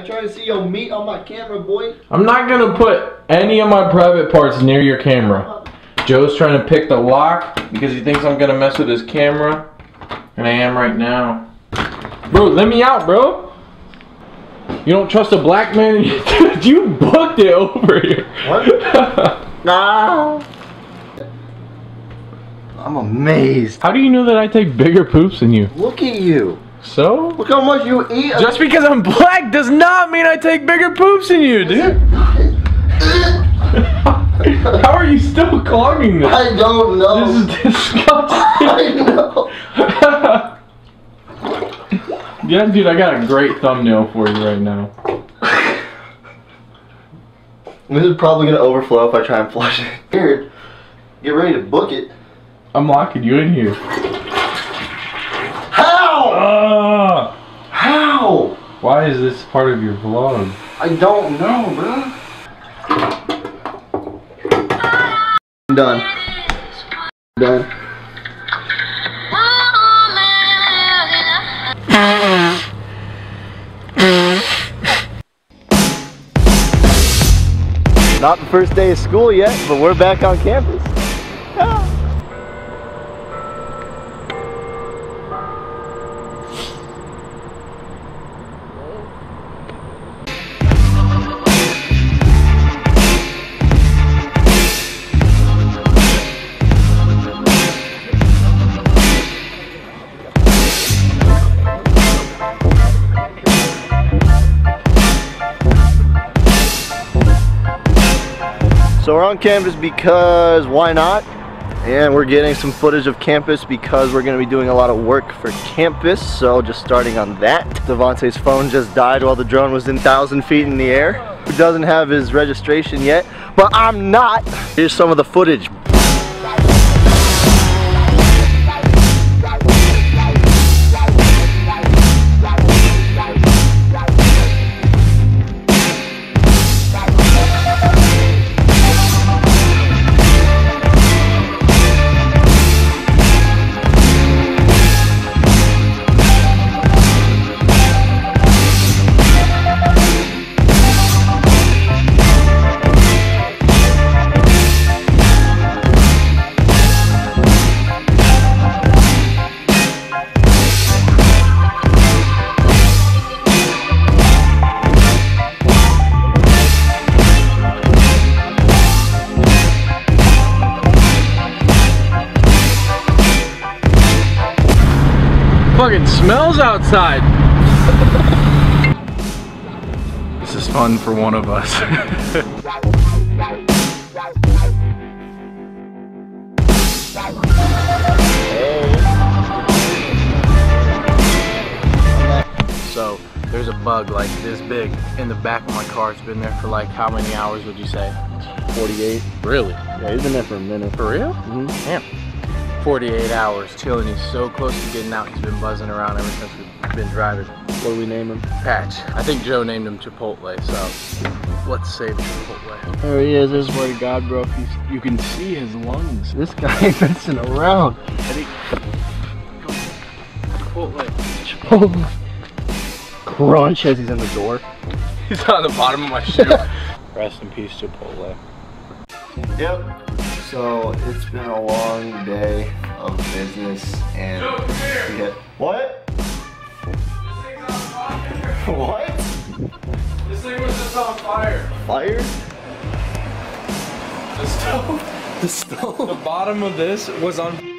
I try to see your meat on my camera, boy. I'm not gonna put any of my private parts near your camera. Joe's trying to pick the lock because he thinks I'm gonna mess with his camera. And I am right now. Bro, let me out, bro. You don't trust a black man? Dude, you booked it over here. What? No. I'm amazed. How do you know that I take bigger poops than you? Look at you. So? Look how much you eat. Just because I'm black does not mean I take bigger poops than you, dude. How are you still clogging this? I don't know. This is disgusting. I know. yeah, dude, I got a great thumbnail for you right now. This is probably gonna overflow if I try and flush it. Here, get ready to book it. I'm locking you in here. How? Ah! How? Why is this part of your vlog? I don't know, bro. I'm done. Done. Not the first day of school yet, but we're back on campus. We're on campus because why not? And we're getting some footage of campus because we're going to be doing a lot of work for campus. So just starting on that. Devontae's phone just died while the drone was in 1,000 feet in the air. He doesn't have his registration yet, but I'm not. Here's some of the footage. Fucking smells outside. this is fun for one of us. So there's a bug like this big in the back of my car. It's been there for like how many hours would you say? 48. Really? Yeah, he's been there for a minute. For real? Mhm. Damn. 48 hours chilling. He's so close to getting out. He's been buzzing around ever since we've been driving. What do we name him? Patch. I think Joe named him Chipotle, so let's save Chipotle. There he is. I swear to God, broke. He's, You can see his lungs. this guy ain't messing around. Eddie. Chipotle. Chipotle. Crunch as he's in the door. He's on the bottom of my shoe. Rest in peace, Chipotle. Yep. So it's been a long day of business and get what? What? This thing was just on fire. Fire? The stove. The stove? The bottom of this was on